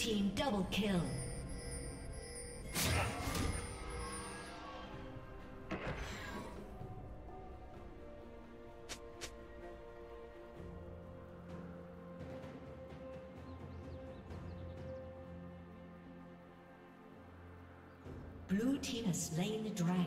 Team double kill. Blue team has slain the dragon.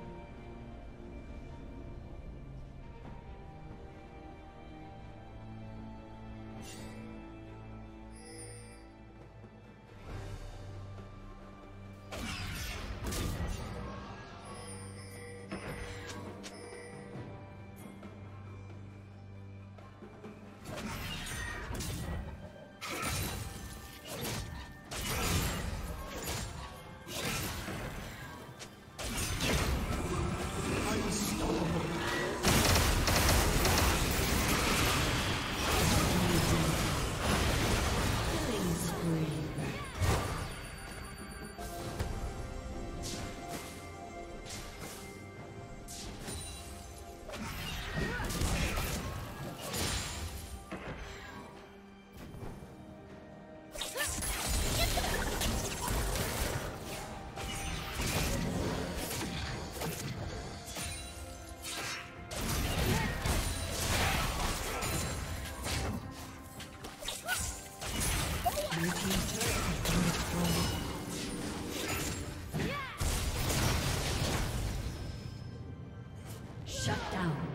down.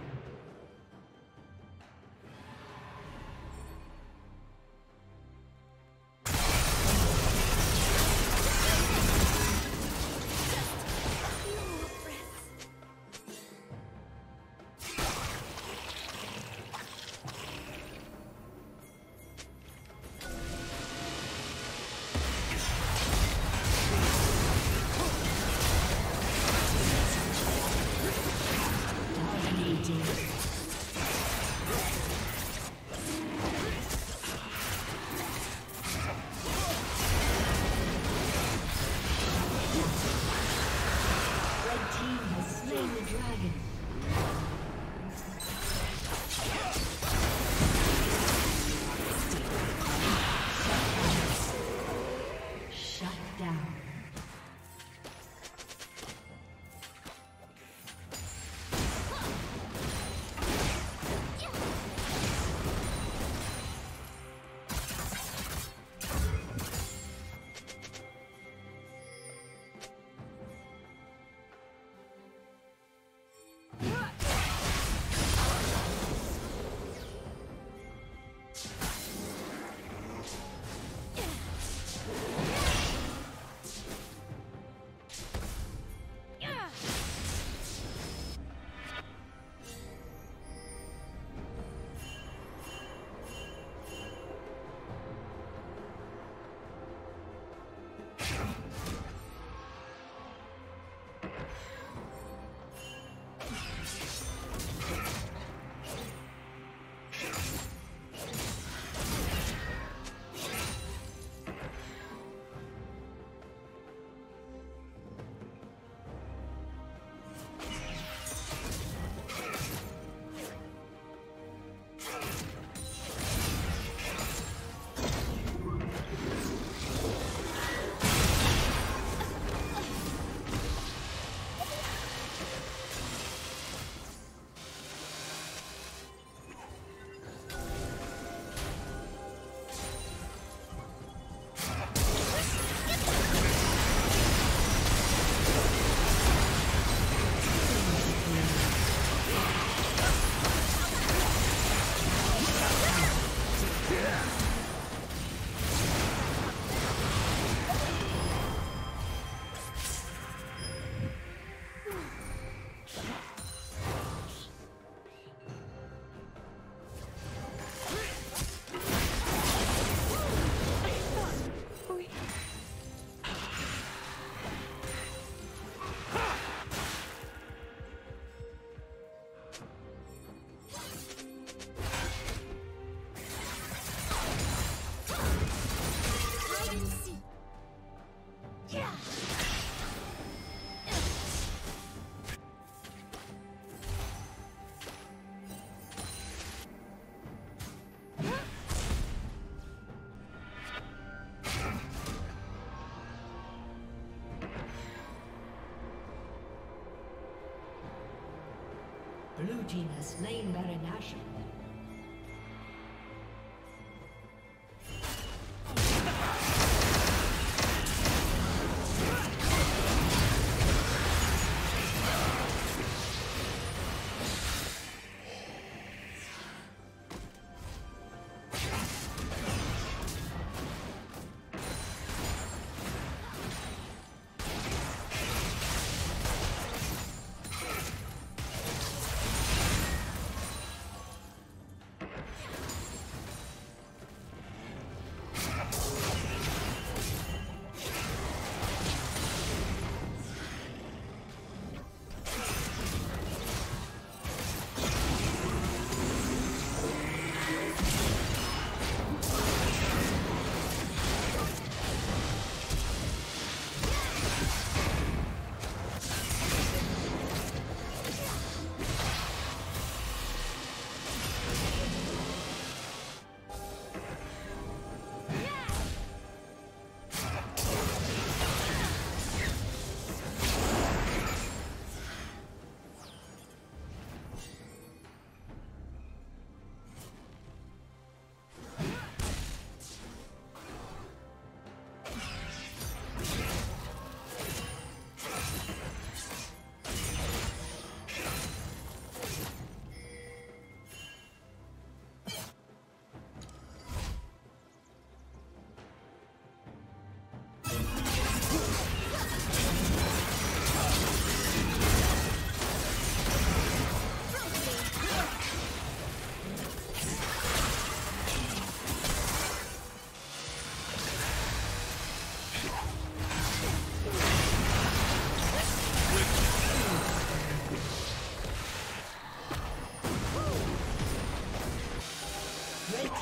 Team has slain Baron Nashor.